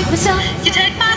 take myself. You take my